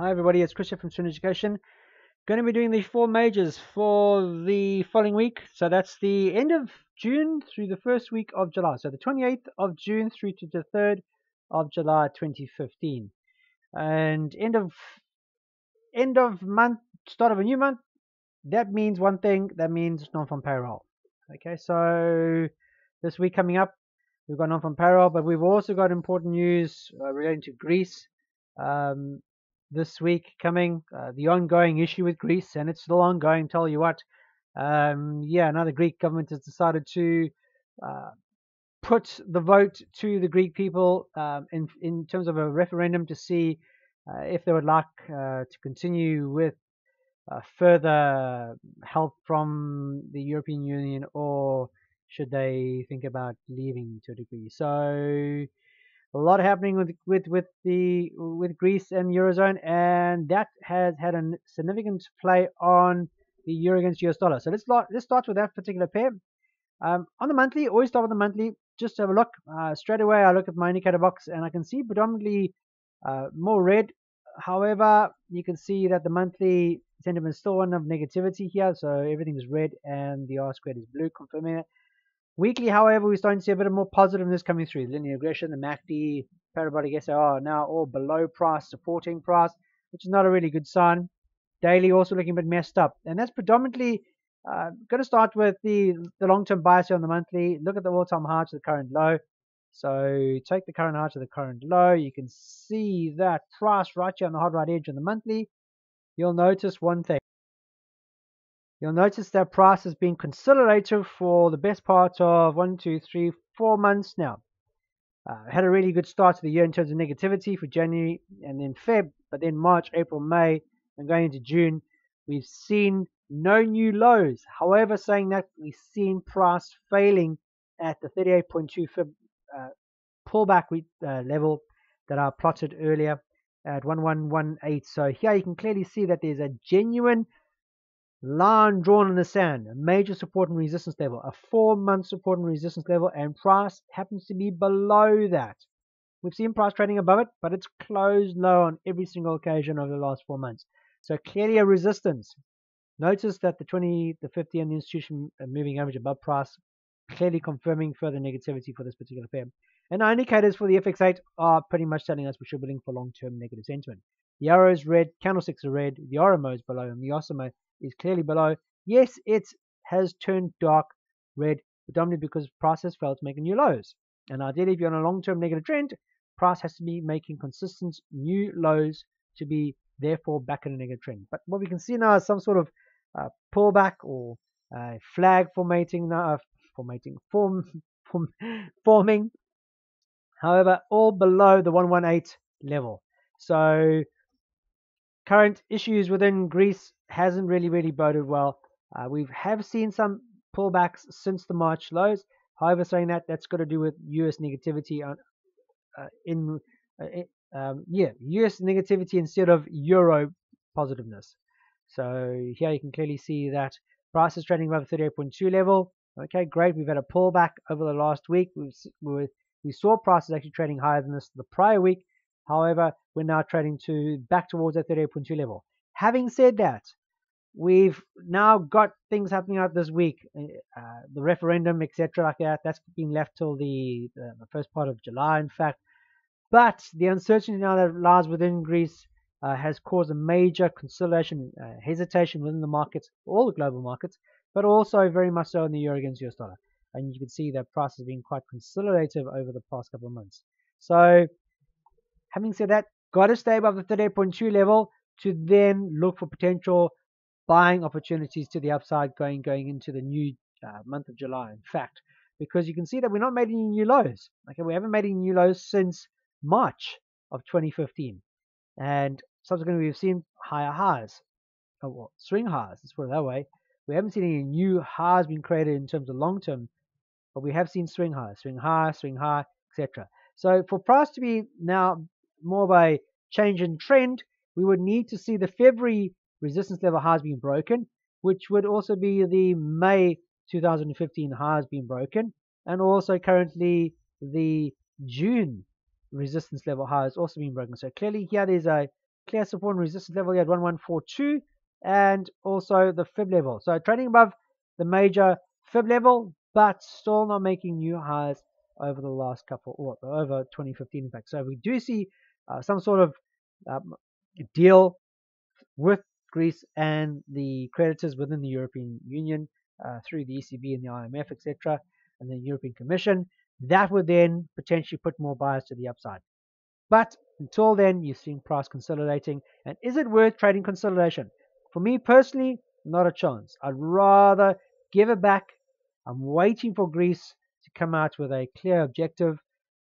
Hi everybody, it's Chris here from Serene Education. Going to be doing the four majors for the following week. So that's the end of June through the first week of July. So the 28th of June through to the 3rd of July 2015. And end of end of month, start of a new month, that means one thing, that means non-farm payroll. Okay, so this week coming up, we've got non-farm payroll, but we've also got important news uh, relating to Greece. Um, this week coming, uh, the ongoing issue with Greece, and it's still ongoing. Tell you what, um, yeah, another Greek government has decided to uh, put the vote to the Greek people um, in in terms of a referendum to see uh, if they would like uh, to continue with uh, further help from the European Union or should they think about leaving to a degree. So a lot happening with with with the with Greece and eurozone, and that has had a significant play on the euro against US dollar. So let's let's start with that particular pair. Um, on the monthly, always start with the monthly. Just have a look. Uh, straight away, I look at my indicator box, and I can see predominantly uh, more red. However, you can see that the monthly sentiment is still one of negativity here, so everything is red and the R squared is blue, confirming it. Weekly, however, we're starting to see a bit of more positiveness coming through. Linear regression, the MACD, parabolic SAR are now all below price, supporting price, which is not a really good sign. Daily also looking a bit messed up. And that's predominantly uh, going to start with the, the long-term bias here on the monthly. Look at the all-time high to the current low. So take the current high to the current low. You can see that price right here on the hard right edge on the monthly. You'll notice one thing. You'll notice that price has been consolidated for the best part of one, two, three, four months now. Uh, had a really good start to the year in terms of negativity for January and then Feb, but then March, April, May, and going into June, we've seen no new lows. However, saying that, we've seen price failing at the 38.2 fib uh, pullback uh, level that I plotted earlier at 1118. So here you can clearly see that there's a genuine line drawn in the sand, a major support and resistance level, a four month support and resistance level, and price happens to be below that. We've seen price trading above it, but it's closed low on every single occasion over the last four months. So clearly a resistance. Notice that the 20, the 50, and the institution moving average above price, clearly confirming further negativity for this particular pair. And our indicators for the FX8 are pretty much telling us we should be looking for long-term negative sentiment. The arrow is red, candlesticks are red, the RMO is below, and the OSMO is clearly below. Yes, it has turned dark red, predominantly because price has failed to make new lows. And ideally, if you're on a long-term negative trend, price has to be making consistent new lows to be therefore back in a negative trend. But what we can see now is some sort of uh, pullback or uh, flag formating now, uh, formating form, form forming. However, all below the 118 level. So current issues within Greece hasn't really, really boded well. Uh, we have seen some pullbacks since the March lows. However, saying that, that's got to do with US negativity on, uh, in, uh, um, yeah, US negativity instead of Euro positiveness. So here you can clearly see that price is trading above 38.2 level. Okay, great. We've had a pullback over the last week. We've, we we saw prices actually trading higher than this the prior week. However, we're now trading to back towards that 38.2 level. Having said that, We've now got things happening out this week, uh, uh the referendum, etc., like that. That's being left till the, the, the, first part of July, in fact. But the uncertainty now that lies within Greece uh, has caused a major consolidation, uh, hesitation within the markets, all the global markets, but also very much so in the euro against US dollar. And you can see that price has been quite consolidative over the past couple of months. So, having said that, got to stay above the 38.2 level to then look for potential buying opportunities to the upside going going into the new uh, month of July. In fact, because you can see that we're not making any new lows. Okay, we haven't made any new lows since March of 2015, and subsequently we've seen higher highs, oh, well, swing highs. Let's put it that way. We haven't seen any new highs being created in terms of long term, but we have seen swing highs, swing high, swing high, etc. So for price to be now more of a change in trend, we would need to see the February resistance level has been broken, which would also be the May 2015 has been broken, and also currently the June resistance level high has also been broken. So clearly here there's a clear support and resistance level here at 1142 and also the fib level. So trading above the major fib level, but still not making new highs over the last couple, or over 2015 in fact. So we do see uh, some sort of um, deal with Greece and the creditors within the European Union uh, through the ECB and the IMF, etc., and the European Commission. That would then potentially put more bias to the upside. But until then, you're seeing price consolidating. And is it worth trading consolidation? For me personally, not a chance. I'd rather give it back. I'm waiting for Greece to come out with a clear objective.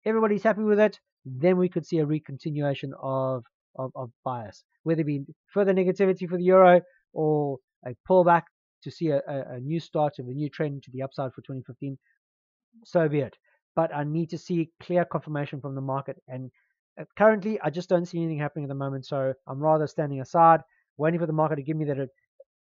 Everybody's happy with it. Then we could see a recontinuation of, of, of bias, whether it be further negativity for the euro or a pullback to see a, a, a new start of a new trend to the upside for 2015. So be it. But I need to see clear confirmation from the market. And uh, currently, I just don't see anything happening at the moment. So I'm rather standing aside, waiting for the market to give me that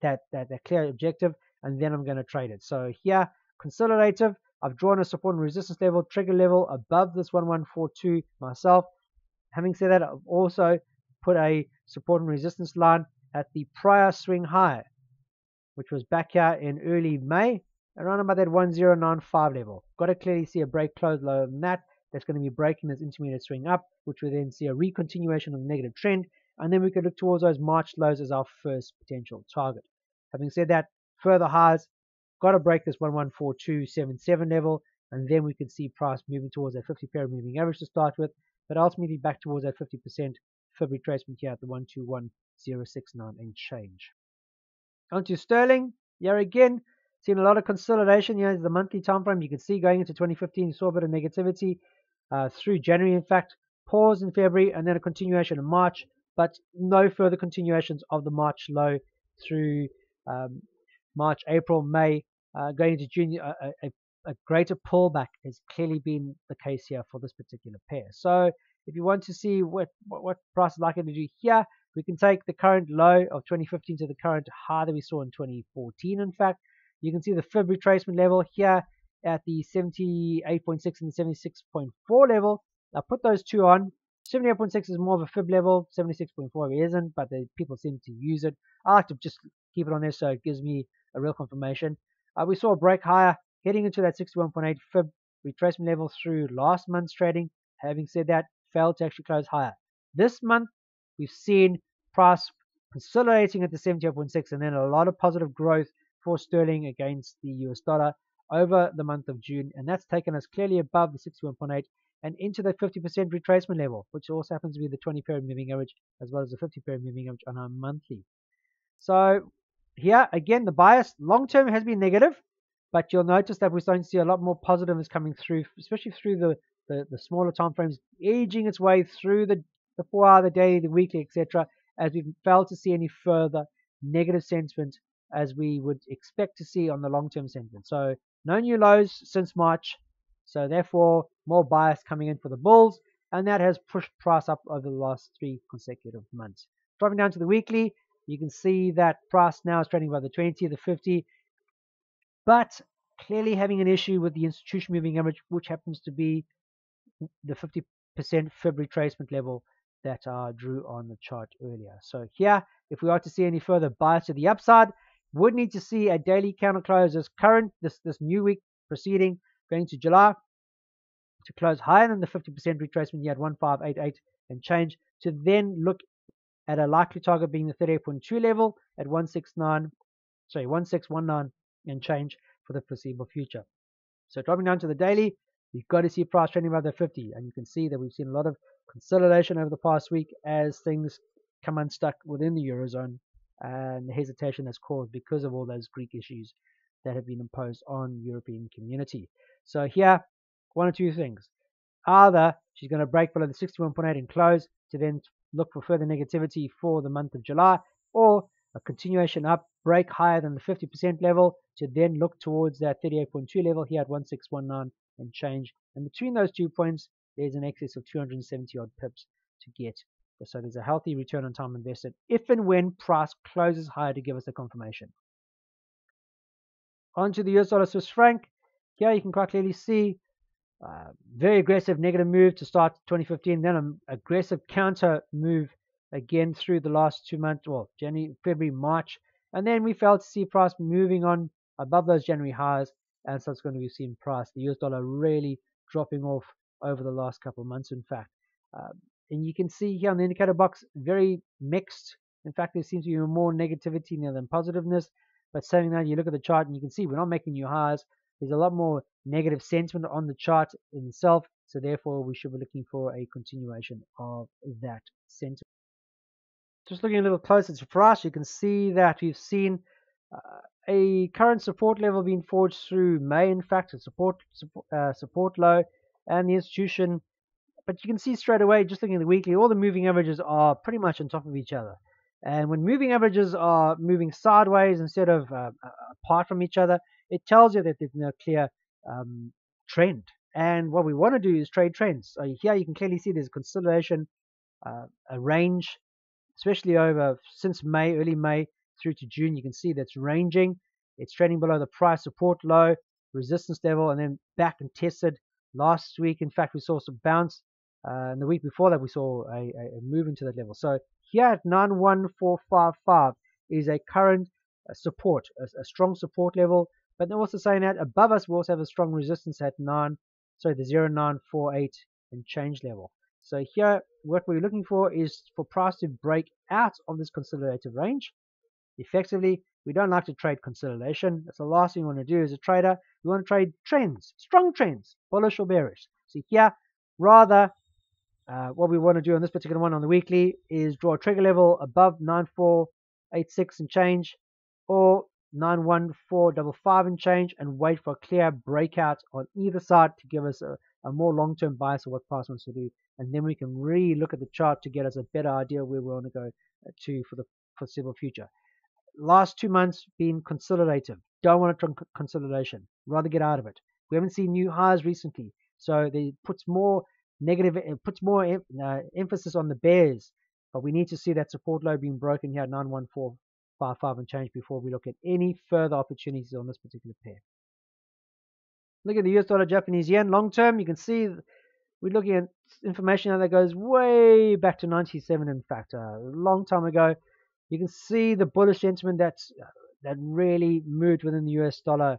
that that, that clear objective, and then I'm going to trade it. So here, consolidative. I've drawn a support and resistance level, trigger level above this 1142 myself. Having said that, I've also put a support and resistance line at the prior swing high, which was back here in early May, around about that 1095 level. Got to clearly see a break close lower than that. That's going to be breaking this intermediate swing up, which will then see a recontinuation of the negative trend. And then we could look towards those March lows as our first potential target. Having said that, further highs, got to break this 114277 level, and then we can see price moving towards that 50 period moving average to start with, but ultimately back towards that 50% fib retracement here at the 121069 and change. Onto sterling, here again, Seen a lot of consolidation here is the monthly time frame. You can see going into 2015, you saw a bit of negativity uh, through January, in fact, pause in February, and then a continuation in March, but no further continuations of the March low through um, March, April, May, uh, going into June. A, a, a greater pullback has clearly been the case here for this particular pair. So if you want to see what, what, what price is likely to do here, we can take the current low of 2015 to the current high that we saw in 2014, in fact. You can see the fib retracement level here at the 78.6 and the 76.4 level. I put those two on. 78.6 is more of a fib level, 76.4 isn't, but the people seem to use it. I like to just keep it on there so it gives me a real confirmation. Uh, we saw a break higher heading into that 61.8 fib retracement level through last month's trading. Having said that, failed to actually close higher. This month, we've seen price consolidating at the 78.6 and then a lot of positive growth for sterling against the US dollar over the month of June, and that's taken us clearly above the 61.8 and into the 50% retracement level, which also happens to be the 20 period moving average as well as the 50 period moving average on our monthly. So here again, the bias long term has been negative, but you'll notice that we're starting to see a lot more positiveness coming through, especially through the, the, the smaller time frames, aging its way through the, the four hour, the daily, the weekly, etc., as we've failed to see any further negative sentiment as we would expect to see on the long-term sentiment. So no new lows since March. So therefore, more bias coming in for the bulls, and that has pushed price up over the last three consecutive months. Dropping down to the weekly, you can see that price now is trading by the 20, the 50, but clearly having an issue with the institution moving average, which happens to be the 50% fib retracement level that I drew on the chart earlier. So here, if we are to see any further bias to the upside, would need to see a daily counter close as current this this new week proceeding going to July to close higher than the 50% retracement you had 1588 and change to then look at a likely target being the 38.2 level at 169 sorry 1619 and change for the foreseeable future. So dropping down to the daily, you've got to see price trending above the 50 and you can see that we've seen a lot of consolidation over the past week as things come unstuck within the eurozone and the hesitation that's caused because of all those Greek issues that have been imposed on European community. So here, one or two things. Either she's going to break below the 61.8 and close to then look for further negativity for the month of July, or a continuation up, break higher than the 50% level to then look towards that 38.2 level here at 1619 and change. And between those two points, there's an excess of 270 odd pips to get so there's a healthy return on time invested if and when price closes higher to give us a confirmation. On to the US dollar Swiss franc. Here you can quite clearly see uh, very aggressive negative move to start 2015, then an aggressive counter move again through the last two months, well, January, February, March, and then we failed to see price moving on above those January highs, and going to be seen price. The US dollar really dropping off over the last couple of months, in fact. Um, and you can see here on the indicator box, very mixed. In fact, there seems to be more negativity than positiveness. But saying that, you look at the chart and you can see we're not making new highs. There's a lot more negative sentiment on the chart itself. So therefore, we should be looking for a continuation of that sentiment. Just looking a little closer to price, you can see that we've seen uh, a current support level being forged through May. In fact, a support support, uh, support low, and the institution. But you can see straight away, just looking at the weekly, all the moving averages are pretty much on top of each other. And when moving averages are moving sideways instead of uh, apart from each other, it tells you that there's no clear um, trend. And what we want to do is trade trends. So here you can clearly see there's a consolidation, uh, a range, especially over since May, early May through to June. You can see that's ranging. It's trading below the price support low, resistance level, and then back and tested last week. In fact, we saw some bounce. Uh, and the week before that, we saw a, a, move into that level. So here at 91455 is a current uh, support, a, a, strong support level. But they're also saying that above us, we also have a strong resistance at 9, sorry, the 0948 and change level. So here, what we're looking for is for price to break out of this consolidated range. Effectively, we don't like to trade consolidation. That's the last thing we want to do as a trader. We want to trade trends, strong trends, bullish or bearish. So here, rather, uh, what we want to do on this particular one on the weekly is draw a trigger level above 9486 and change or 91455 and change and wait for a clear breakout on either side to give us a, a more long-term bias of what price wants to do. And then we can really look at the chart to get us a better idea where we want to go uh, to for the foreseeable future. Last two months been consolidative. Don't want to consolidation. Rather get out of it. We haven't seen new highs recently so it puts more negative it puts more em, uh, emphasis on the bears. But we need to see that support low being broken here at 914 five five and change before we look at any further opportunities on this particular pair. Look at the US dollar Japanese yen long term. You can see we're looking at information that goes way back to 97. In fact, a long time ago. You can see the bullish sentiment that's that really moved within the US dollar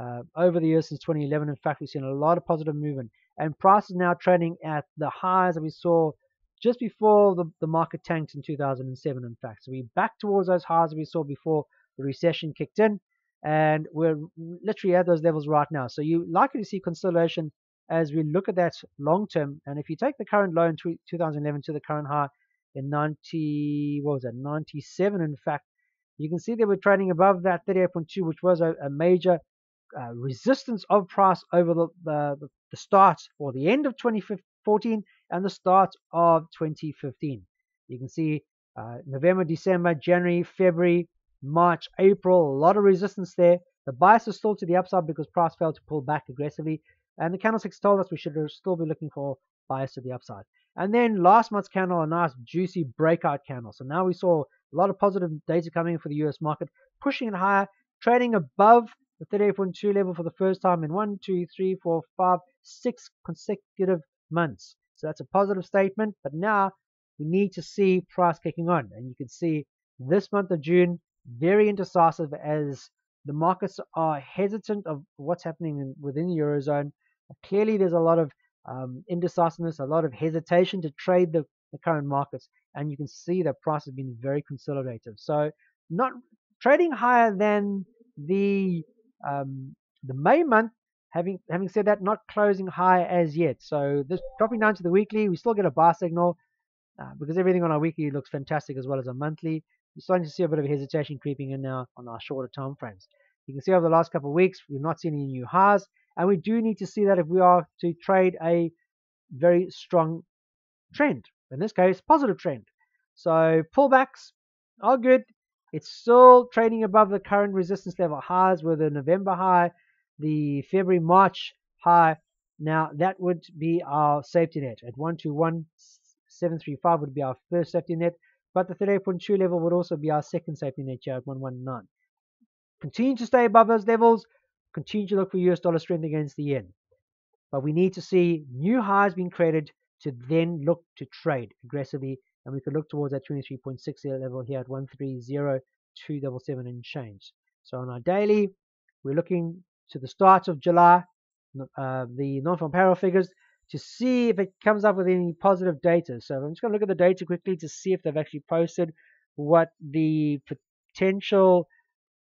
uh, over the years since 2011. In fact, we've seen a lot of positive movement, and price is now trading at the highs that we saw just before the, the market tanked in 2007, in fact. So we're back towards those highs we saw before the recession kicked in, and we're literally at those levels right now. So you're likely to see consolidation as we look at that long term. And if you take the current low in 2011 to the current high in 90, what was that, 97, in fact, you can see that we're trading above that 38.2, which was a, a major uh, resistance of price over the, the, the start or the end of 2014 and the start of 2015. You can see uh, November, December, January, February, March, April, a lot of resistance there. The bias is still to the upside because price failed to pull back aggressively. And the candlesticks told us we should still be looking for bias to the upside. And then last month's candle, a nice juicy breakout candle. So now we saw a lot of positive data coming in for the US market, pushing it higher, trading above the 38.2 level for the first time in one, two, three, four, five, six consecutive months. So that's a positive statement. But now we need to see price kicking on. And you can see this month of June, very indecisive as the markets are hesitant of what's happening in, within the Eurozone. Clearly, there's a lot of um, indecisiveness, a lot of hesitation to trade the, the current markets. And you can see that price has been very consolidative. So not trading higher than the um, the May month Having having said that, not closing high as yet. So this dropping down to the weekly, we still get a bar signal uh, because everything on our weekly looks fantastic as well as our monthly. We're starting to see a bit of hesitation creeping in now on our shorter time frames. You can see over the last couple of weeks, we've not seen any new highs, and we do need to see that if we are to trade a very strong trend. In this case, positive trend. So pullbacks are good. It's still trading above the current resistance level highs with a November high the February March high. Now that would be our safety net at 121735 would be our first safety net, but the 38.2 level would also be our second safety net here at 119. Continue to stay above those levels. Continue to look for US dollar strength against the yen. But we need to see new highs being created to then look to trade aggressively and we could look towards that 23.6 level here at 130277 and change. So on our daily, we're looking to the start of July, uh, the non-farm payroll figures, to see if it comes up with any positive data. So I'm just going to look at the data quickly to see if they've actually posted what the potential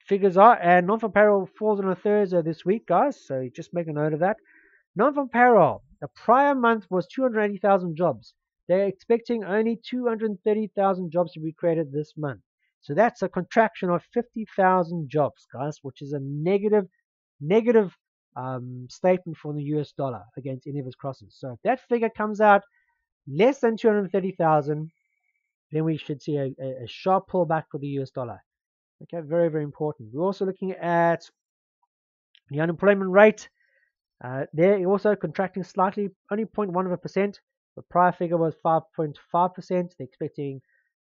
figures are. And non-farm payroll falls on a Thursday this week, guys. So just make a note of that. Non-farm payroll, the prior month was 280,000 jobs. They're expecting only 230,000 jobs to be created this month. So that's a contraction of 50,000 jobs, guys, which is a negative, negative um, statement from the US dollar against any of its crosses. So if that figure comes out less than 230,000, then we should see a, a, sharp pullback for the US dollar. Okay, very, very important. We're also looking at the unemployment rate. Uh, they're also contracting slightly, only 0.1 of a percent. The prior figure was 5.5%. They're expecting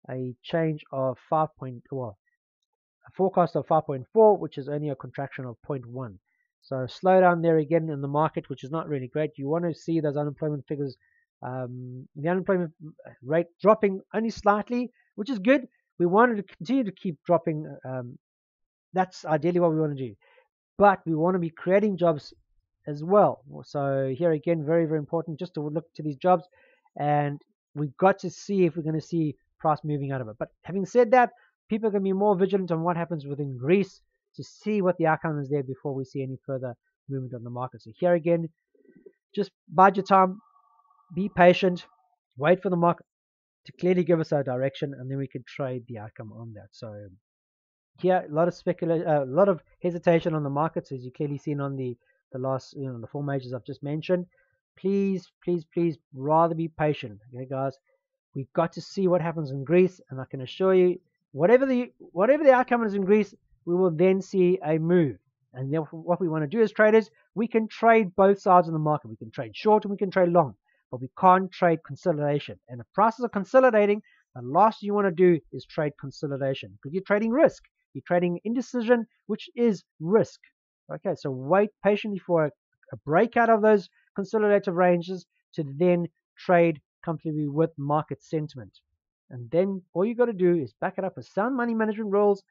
a change of 5. Point, well, a forecast of 5.4, which is only a contraction of 0.1. So slowdown there again in the market, which is not really great. You want to see those unemployment figures, um, the unemployment rate dropping only slightly, which is good. We wanted to continue to keep dropping. Um, that's ideally what we want to do. But we want to be creating jobs as well. So here again, very, very important just to look to these jobs. And we've got to see if we're going to see price moving out of it. But having said that, people to be more vigilant on what happens within Greece to see what the outcome is there before we see any further movement on the market. So here again, just bide your time, be patient, wait for the market to clearly give us our direction, and then we can trade the outcome on that. So here, a lot of speculation, uh, a lot of hesitation on the markets, as you clearly seen on the the last, you know, the four majors I've just mentioned. Please, please, please, rather be patient, okay, guys. We've got to see what happens in Greece, and I can assure you, whatever the whatever the outcome is in Greece, we will then see a move. And what we want to do as traders, we can trade both sides of the market. We can trade short and we can trade long, but we can't trade consolidation. And if prices are consolidating, the last thing you want to do is trade consolidation because you're trading risk. You're trading indecision, which is risk. Okay, so wait patiently for a, a breakout of those consolidative ranges to then trade comfortably with market sentiment. And then all you got to do is back it up with sound money management rules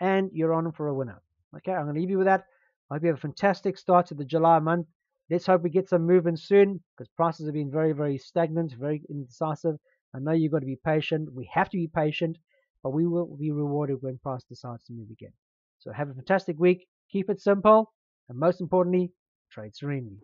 and you're on for a winner. Okay, I'm going to leave you with that. I hope you have a fantastic start to the July month. Let's hope we get some movement soon because prices have been very, very stagnant, very indecisive. I know you've got to be patient. We have to be patient, but we will be rewarded when price decides to move again. So have a fantastic week. Keep it simple, and most importantly, trade serenely.